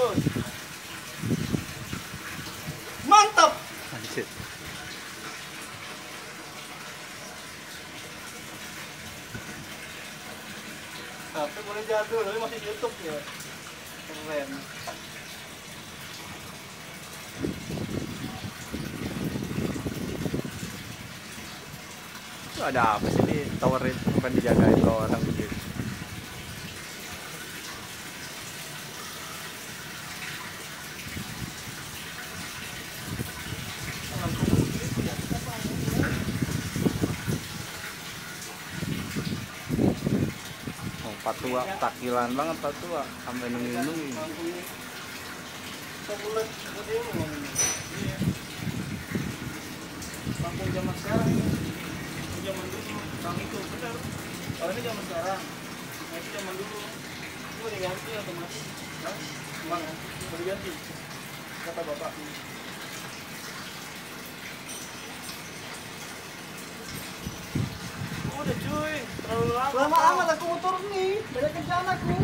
bagus mantap. Anjir. tapi boleh jatuh tapi masih YouTube ya. Keren. Itu ada apa sih ini tower itu bukan dijagain loh orang patua, takilan banget patua, sampai. Iya. lampu zaman sekarang zaman dulu bang itu benar kalau ini zaman sekarang nah itu zaman dulu itu diganti otomatis Hah? Bang, mau diganti kata bapak udah cuy terlalu lama Lama amat aku motor Apa,